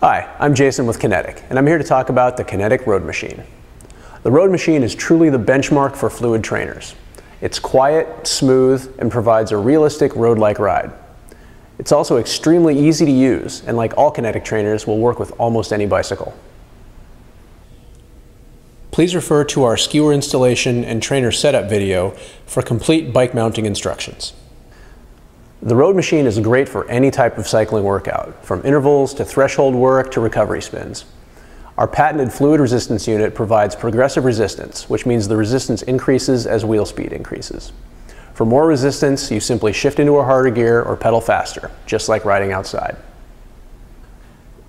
Hi, I'm Jason with Kinetic, and I'm here to talk about the Kinetic Road Machine. The Road Machine is truly the benchmark for fluid trainers. It's quiet, smooth, and provides a realistic road-like ride. It's also extremely easy to use, and like all Kinetic trainers, will work with almost any bicycle. Please refer to our skewer installation and trainer setup video for complete bike mounting instructions. The road machine is great for any type of cycling workout, from intervals to threshold work to recovery spins. Our patented fluid resistance unit provides progressive resistance, which means the resistance increases as wheel speed increases. For more resistance, you simply shift into a harder gear or pedal faster, just like riding outside.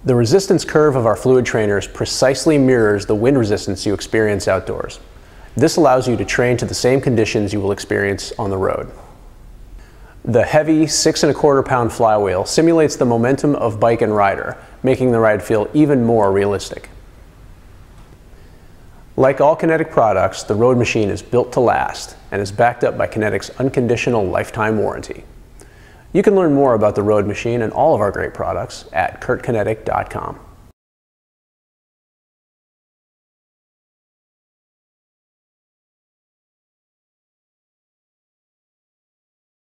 The resistance curve of our fluid trainers precisely mirrors the wind resistance you experience outdoors. This allows you to train to the same conditions you will experience on the road. The heavy six and a quarter pound flywheel simulates the momentum of bike and rider, making the ride feel even more realistic. Like all Kinetic products, the Road Machine is built to last and is backed up by Kinetic's unconditional lifetime warranty. You can learn more about the Road Machine and all of our great products at kurtkinetic.com.